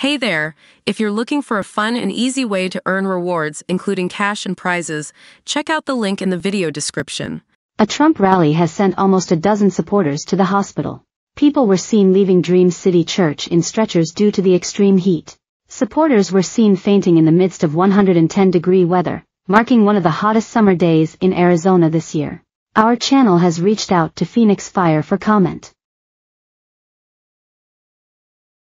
Hey there! If you're looking for a fun and easy way to earn rewards, including cash and prizes, check out the link in the video description. A Trump rally has sent almost a dozen supporters to the hospital. People were seen leaving Dream City Church in stretchers due to the extreme heat. Supporters were seen fainting in the midst of 110 degree weather, marking one of the hottest summer days in Arizona this year. Our channel has reached out to Phoenix Fire for comment.